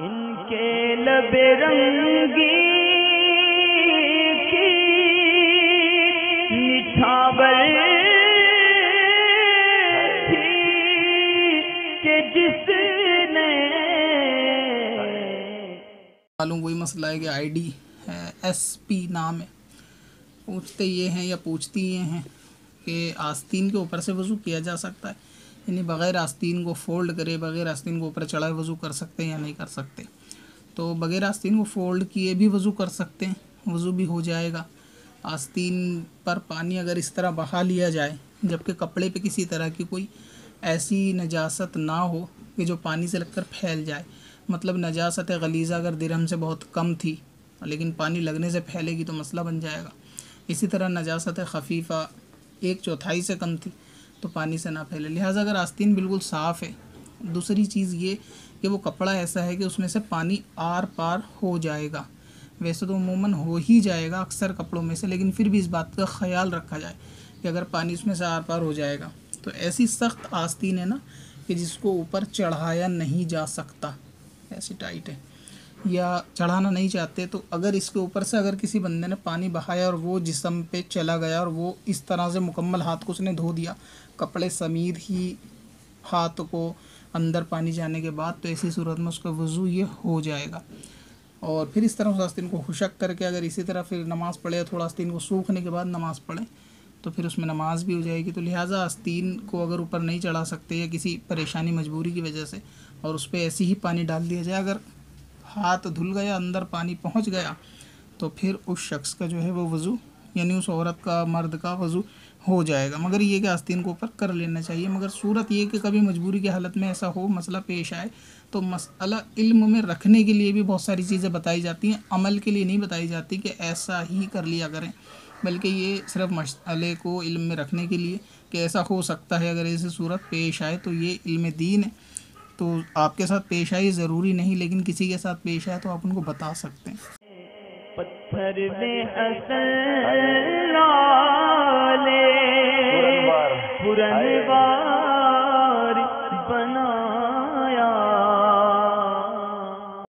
इनके लबे रंगी मालूम वही मसला है कि आईडी है एसपी नाम है। पूछते ये हैं या पूछती ये हैं कि आस्तीन के ऊपर से वज़ू किया जा सकता है। यानी बग़ैर आस्तीन को फोल्ड करे, बग़ैर आस्तीन को ऊपर चढ़ाए वज़ू कर सकते हैं या नहीं कर सकते। तो बग़ैर आस्तीन को फोल्ड किए भी वज़ू कर सकते हैं, वज़ू भी हो जाएगा। आस्तीन पर पानी अगर इस तरह बहा लिया जाए, जबकि कपड़े पे किसी तरह की कोई ऐसी नजासत ना हो कि जो पानी से लगकर फैल जाए। मतलब नजासत गलीज़ा अगर दिरहम से बहुत कम थी, लेकिन पानी लगने से फैलेगी तो मसला बन जाएगा। इसी तरह नजासत खफीफ़ा एक चौथाई से कम थी तो पानी से ना फैले। लिहाजा अगर आस्तीन बिल्कुल साफ़ है, दूसरी चीज़ ये कि वो कपड़ा ऐसा है कि उसमें से पानी आर पार हो जाएगा। वैसे तो अमूमन हो ही जाएगा अक्सर कपड़ों में से, लेकिन फिर भी इस बात का ख्याल रखा जाए कि अगर पानी उसमें से आर पार हो जाएगा तो ऐसी सख्त आस्तीन है ना कि जिसको ऊपर चढ़ाया नहीं जा सकता। ऐसी टाइट है। या चढ़ाना नहीं चाहते तो अगर इसके ऊपर से अगर किसी बंदे ने पानी बहाया और वो जिसम पे चला गया और वो इस तरह से मुकम्मल हाथ को उसने धो दिया, कपड़े समीत ही हाथ को अंदर पानी जाने के बाद तो ऐसी सूरत में उसका वज़ू ये हो जाएगा। और फिर इस तरह उस आस्तीन को खुशक करके अगर इसी तरह फिर नमाज़ पढ़े, थोड़ा आस्तीन को सूखने के बाद नमाज़ पढ़े तो फिर उसमें नमाज़ भी हो जाएगी। तो लिहाजा आस्तीन को अगर ऊपर नहीं चढ़ा सकते या किसी परेशानी, मजबूरी की वजह से, और उस पर ऐसे ही पानी डाल दिया जाए, अगर हाथ धुल गया, अंदर पानी पहुँच गया तो फिर उस शख्स का जो है वो वज़ू, यानी उस औरत का, मर्द का वज़ू हो जाएगा। मगर ये कि आस्तीन को ऊपर कर लेना चाहिए। मगर सूरत ये कि कभी मजबूरी की हालत में ऐसा हो, मसला पेश आए तो मसला इल्म में रखने के लिए भी बहुत सारी चीज़ें बताई जाती हैं। अमल के लिए नहीं बताई जाती कि ऐसा ही कर लिया करें। बल्कि ये सिर्फ़ मसले को इल्म में रखने के लिए कि ऐसा हो सकता है, अगर ऐसी सूरत पेश आए तो ये इल्म दीन है। तो आपके साथ पेश आई ज़रूरी नहीं लेकिन किसी के साथ पेश आया तो आप उनको बता सकते हैं। पत्थर में असल